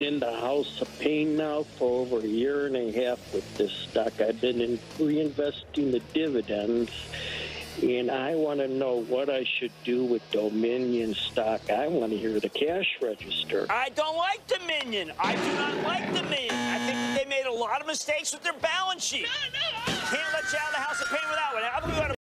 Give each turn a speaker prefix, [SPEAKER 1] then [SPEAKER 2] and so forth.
[SPEAKER 1] in the House of Pain now for over a year and a half with this stock. I've been in reinvesting the dividends, and I want to know what I should do with Dominion stock. I want to hear the cash register.
[SPEAKER 2] I don't like Dominion. I do not like Dominion. I think they made a lot of mistakes with their balance sheet. Can't let you out of the House of Pain without one.